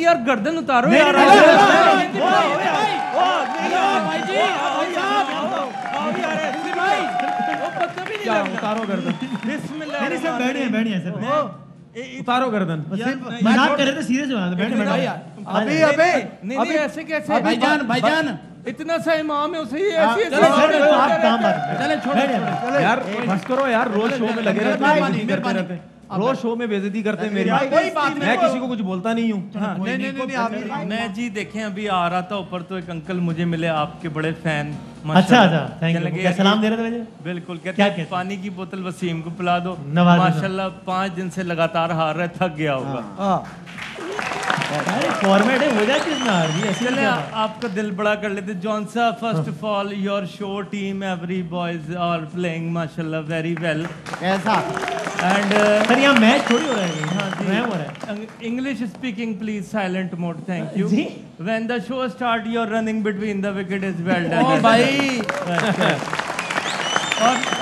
यार गर्दन उतारो यार उतारो गर्दन नहीं सर बैठे हैं बैठे हैं सर उतारो गर्दन मज़ाक कर रहे थे सीरियस बात बैठे बैठे अभी अभी नहीं नहीं ऐसे कैसे भाईजान भाईजान इतना सा इमाम है उसे ही ऐसी ऐसी चले छोड़ो यार बस करो यार रोज शो में लगे रहते हैं हैं रोज शो में बेजती करते हैं मेरी। कोई बात मैं किसी को कुछ बोलता नहीं हूँ। नहीं नहीं नहीं अभी मैं जी देखें अभी आ रहा था ऊपर तो एक अंकल मुझे मिले आपके बड़े फ़ैन अच्छा अच्छा थैंक यू लगे क्या यार सलाम दे रहे थे बिल्कुल कहते क्या हैं, पानी की बोतल वसीम को पिला दो। माशाल्लाह पाँच दिन से लगातार हार रहे थक गया होगा। हाँ। अरे फॉर्मेट है हो हार ऐसे आपका दिल बड़ा कर लेते जॉन सा first of all your show team every boys are playing माशाल्लाह वेरी वेल कैसा एंड सर यहाँ मैच थोड़ी हो रहा है हाँ हो रहा है। English speaking, please. Silent mode. Thank you. Ji? When the show start, you're running between the wicket is well done. ओ भाई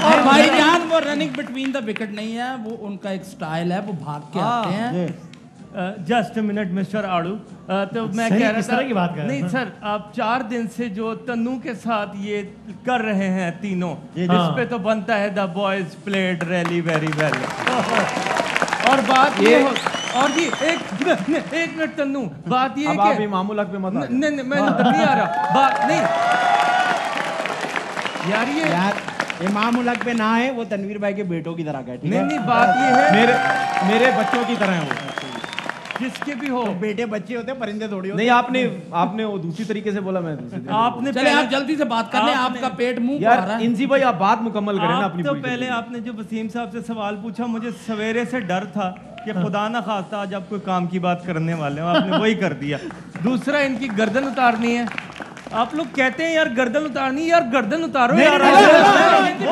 और भाईजान वो रनिंग बिटवीन द विकेट नहीं है वो उनका एक स्टाइल है वो भाग के आते हैं। जस्ट मिनट मिस्टर आड़ू। तो मैं कह रहा था की बात कर नहीं सर आप चार दिन से जो तन्नू के साथ ये कर रहे हैं तीनों इस। पे तो बनता है the boys played really very well और बात ये और जी एक एक मिनट तन्नू बात ये कि इमामुल हक पे मत नहीं नहीं मैं नहीं आ रहा। बात नहीं। यार ये यार इमाम उलग पे ना है वो तनवीर भाई के बेटों की तरह का है ठीक नहीं नहीं बात ये है मेरे मेरे बच्चों की तरह है वो। जिसके भी हो। बेटे बच्चे होते हैं परिंदे थोड़ी होते। नहीं आपने आपने वो दूसरी तरीके से बोला मैं दूसरी आपने चले पहले आप जल्दी से बात कर लें आपका पेट मुँह यार इंजी भाई आप बात मुकम्मल करें ना अपनी तो पहले आपने जो वसीम साहब से सवाल पूछा मुझे सवेरे से डर था कि खुदा ना खास्ता आज आप कोई काम की बात करने वाले हो आपने वही कर दिया। दूसरा इनकी गर्दन उतारनी है। आप लोग कहते हैं यार गर्दन उतारनी है, यार गर्दन उतारो यार से।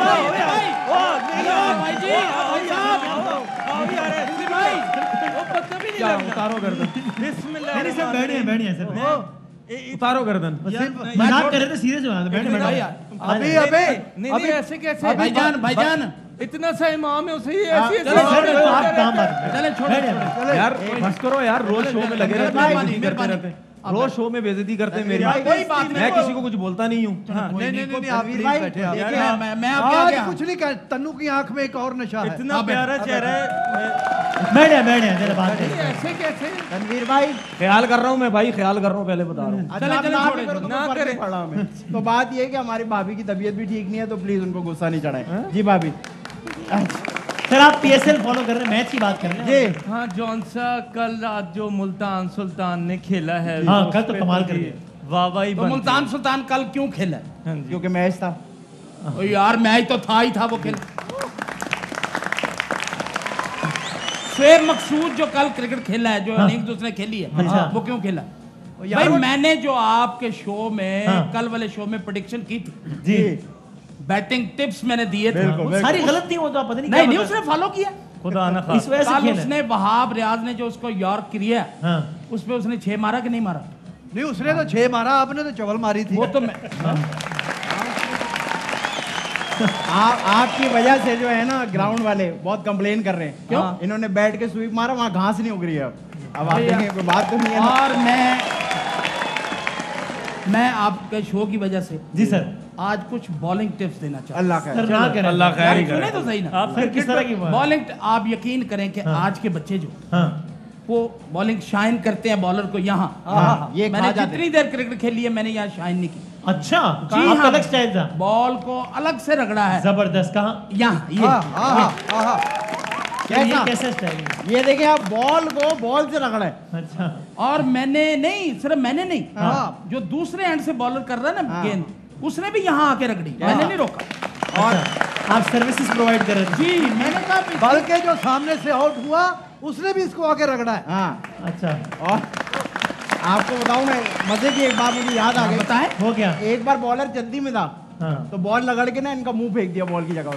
क्या उतारो गर्दन। बिस्मिल्लाह नहीं सर बैठे हैं बैठे हैं सर। उतारो गर्दन। मज़ाक कर रहे थे सीरियस बात बैठे बैठे अभी अभी। नहीं नहीं ऐसे कैसे? भाईजान भाईजान। इतना सा इमाम है उसे ही ऐसी चलो ऐसी आप काम बात चले छोड़ो यार बस करो यार रोज शो में लगे रहते हैं हैं रोज शो में बेइज्जती करते हैं मेरी कोई बात मैं किसी को कुछ बोलता नहीं हूँ। नहीं नहीं नहीं आप बैठे आप। मैं मैं अब क्या कुछ नहीं कह तन्नू की आँख में एक और नशा है। इतना प्यारा चेहरा है। बैठे हैं बैठे हैं जरा बात नहीं, ऐसे कैसे? तनवीर भाई ख्याल कर रहा हूँ मैं भाई ख्याल कर रहा हूँ पहले बता रहा हूँ। अच्छा, चले, चले, ना छोड़ो, भी करो तो ना कोई फ़र्क करें। नहीं पड़ा हमें। तो बात ये है कि हमारी भाभी की तबीयत भी ठीक नहीं है तो प्लीज़ उनको गुस्सा नहीं चढ़ाए। जी भाभी। सर आप पीएसएल फॉलो कर रहे हैं मैच की बात कर रहे हैं। जी। हाँ जौन सा कल रात जो मुल्तान सुल्तान ने खेला है हाँ, कल तो कमाल कर दिया। वाह तो मुल्तान सुल्तान कल क्यों खेला है? हाँ क्योंकि मैच था। यार मैच तो था ही था वो खेल। शेब मकसूद जो कल क्रिकेट खेला है जो अनेक दूसरे खेली है अच्छा। वो क्यों खेला? भाई मैंने जो आपके शो में हाँ। कल वाले शो में प्रोडिक्शन की थी। जी। बैटिंग टिप्स मैंने दिए थे। सारी गलत थी वो तो आप पता नहीं नहीं नहीं उसने फॉलो किया। खुदा ना खास इस वजह से कल उसने वहाब रियाज ने जो उसको यॉर्क किया हाँ उस पे उसने छह मारा कि नहीं मारा? नहीं उसने तो छह मारा आपने तो चवल मारी थी। वो तो मैं आप आपकी वजह से जो है ना ग्राउंड वाले बहुत कंप्लेन कर रहे हैं। क्यों? हाँ, इन्होंने बैठ के स्वीप मारा वहाँ घास नहीं उग रही है। अब अब आप देखें कोई बात तो नहीं है और मैं मैं आपके शो की वजह से जी सर आज कुछ बॉलिंग टिप्स देना चाहता अल्लाह अल्लाह खैर सुने तो सही ना? आप सर किस तरह की बॉलिंग आप यकीन करें कि आज के बच्चे जो हाँ। वो बॉलिंग शाइन करते हैं बॉलर को यहाँ। हाँ, ये मैंने जितनी देर क्रिकेट खेली है मैंने यहाँ शाइन नहीं की। अच्छा जी हाँ। अलग स्टाइल था। बॉल को अलग से रगड़ा है। ज़बरदस्त कहा? यहाँ ये। हाँ, हाँ, हाँ, हाँ, हाँ। ये कैसा? कैसा स्टाइल ये देखिए आप बॉल को बॉल से रगड़ा है। अच्छा। और मैंने नहीं सिर्फ़ मैंने नहीं हाँ। जो दूसरे एंड से बॉलर कर रहा है ना हाँ। गेंद। उसने भी यहाँ आके रगड़ी मैंने नहीं रोका। और आप सर्विसेज़ प्रोवाइड कर रहे जी मैंने कहा बल्कि जो सामने से आउट हुआ उसने भी इसको आके रगड़ा है। हाँ। अच्छा। और आपको बताऊँ मैं मज़े की एक बात मुझे याद आ गई। बताएँ। हो गया। एक बार बॉलर जल्दी में था हाँ। तो बॉल लगड़ के ना इनका मुँह फेंक दिया बॉल की जगह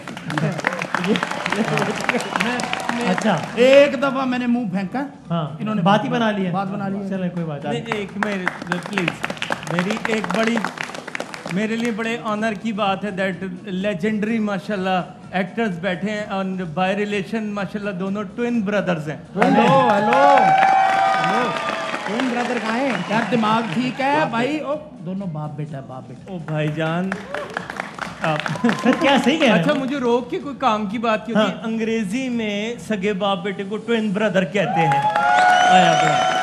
अच्छा। एक दफ़ा मैंने मुँह फेंका। हाँ। इन्होंने बात ही बना ली है। बात बना ली है। चलो कोई बात नहीं नहीं। एक मेरे प्लीज़ मेरी एक बड़ी मेरे लिए बड़े ऑनर की बात है दैट लेजेंडरी माशाल्लाह एक्टर्स बैठे हैं और बाय रिलेशन माशाल्लाह दोनों ट्विन ब्रदर्स हैं। हेलो हेलो ट्विन ब्रदर कहाँ है? यार दिमाग ठीक है भाई? ओ दोनों बाप बेटा बाप बेटा। ओ भाईजान आप क्या सही कह रहे अच्छा मुझे रोक के कोई काम की बात क्योंकि हाँ। अंग्रेज़ी में सगे बाप बेटे को ट्विन ब्रदर कहते हैं। आया।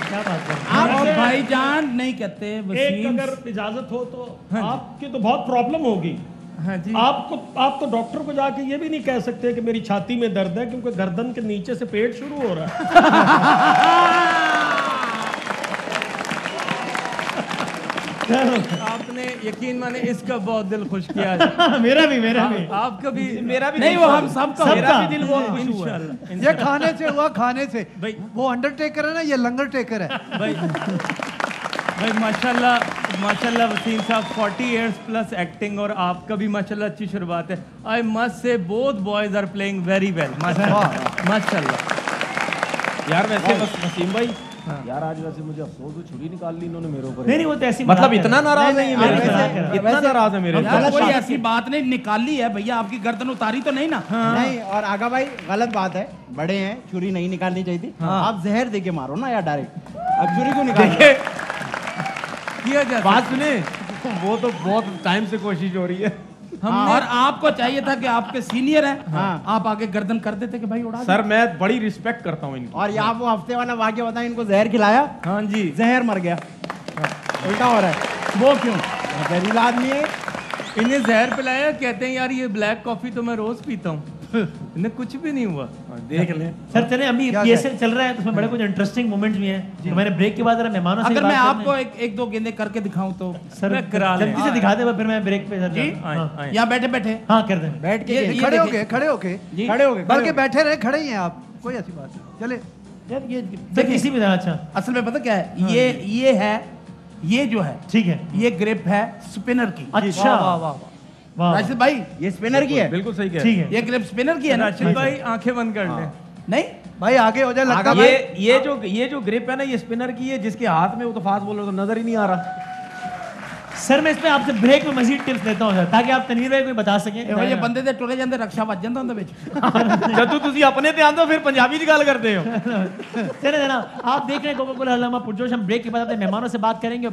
क्या बात? भाईजान नहीं कहते एक अगर इजाज़त हो तो हाँ आपकी तो बहुत प्रॉब्लम होगी। हाँ जी। आपको आप तो डॉक्टर को जाके ये भी नहीं कह सकते कि मेरी छाती में दर्द है क्योंकि गर्दन के नीचे से पेट शुरू हो रहा है। आपने यकीन माने इसका बहुत दिल खुश किया मेरा भी मेरा भी। आपका भी मेरा भी नहीं वो हम सबका सबका। मेरा भी दिल बहुत खुश हुआ। ये खाने से हुआ खाने से। भाई। वो अंडरटेकर है ना ये लंगर टेकर है। भाई। भाई माशाल्लाह माशाल्लाह वसीम साहब 40 इयर्स प्लस एक्टिंग और आपका भी माशाल्लाह अच्छी शुरुआत है। I must say both boys are playing very well माशाल्लाह। माशाल्लाह। यार वैसे वस- वसीम भाई यार आज वैसे मुझे अफसोस हुआ छुरी निकाल ली इन्होंने मेरे ऊपर। नहीं नहीं वो तो ऐसी मतलब इतना नाराज़ है ये मेरे इतना नाराज़ है मेरे कोई ऐसी बात नहीं निकाली है भैया आपकी गर्दन उतारी तो नहीं ना? नहीं और आगा भाई गलत बात है। बड़े हैं छुरी नहीं निकालनी चाहिए थी। आप जहर दे के मारो ना यार डायरेक्ट अब छुरी क्यों निकाल किया जाता बात सुने वो तो बहुत टाइम से कोशिश हो रही है। और आपको चाहिए था कि आपके सीनियर हैं। हाँ। आप आगे गर्दन कर देते कि भाई उड़ा सर मैं बड़ी रिस्पेक्ट करता हूँ इनकी। और यहाँ वो हफ़्ते वाला वाक्य बताया इनको जहर खिलाया? हाँ जी। जहर मर गया। उल्टा हो रहा है। वो क्यों? जहरीला आदमी है। इन्हें जहर पिलाया कहते हैं यार ये ब्लैक कॉफ़ी तो मैं रोज पीता हूँ। इन्हें कुछ भी नहीं हुआ। देख ले। सर चले अभी पीएसएल चल रहा है तो उसमें बड़े कुछ इंटरेस्टिंग मोमेंट्स भी हैं। तो मैंने ब्रेक के बाद जरा मेहमानों से अगर मैं आपको एक एक दो गेंदे करके दिखाऊँ तो सर करा लें। जल्दी से दिखा दे फिर मैं ब्रेक पे सर जी? हाँ। यहाँ बैठे बैठे। हाँ कर दें बैठ के खड़े हो गए खड़े हो गए खड़े हो गए बल्कि बैठे रहे खड़े ही हैं आप कोई ऐसी बात नहीं। चले। यार ये सर किसी भी तरह अच्छा। असल में पता क्या है? ये ये है ये जो है ठीक है। ये ग्रिप है स्पिनर की। अच्छा। वाह वाह वाह। राशिद भाई ये स्पिनर की है बिल्कुल सही कह ठीक है ये ग्रिप स्पिनर की है ना राशिद भाई आंखें बंद कर लें नहीं भाई आगे हो जाए लगता ये है ये जो ये जो ग्रिप है ना ये स्पिनर की है जिसके हाथ में वो तो फास्ट बॉलर तो नजर ही नहीं आ रहा सर मैं इसमें आपसे ब्रेक में मजीद टिप्स लेता हूँ सर ताकि आप तनवीर भाई को भी बता सकें ਇਹ ਇਹ ਬੰਦੇ ਦੇ ਟੁਰੇ ਜਾਂਦੇ ਰਕਸ਼ਾ ਵੱਜ ਜਾਂਦਾ ਹੁੰਦਾ ਵਿੱਚ जदू तुसी अपने ध्यान दो फिर पंजाबी की गल करते हो चले जना आप देख रहे हैं कोका कोला हलामा पुरजोश हम ब्रेक के बाद अपने मेहमानों से बात करेंगे